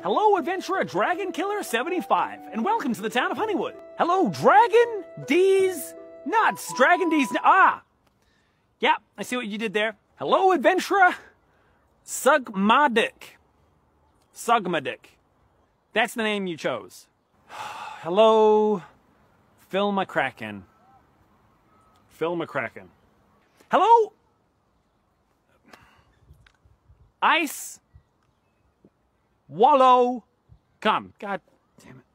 Hello, adventurer Dragon Killer 75, and welcome to the town of Honeywood. Hello, Dragon D's nuts. Dragon D's. Ah! Yeah, I see what you did there. Hello, adventurer Sugmadik. Sugmadik. That's the name you chose. Hello, Phil McCracken. Phil McCracken. Hello, Ice Wallow. Come. God damn it.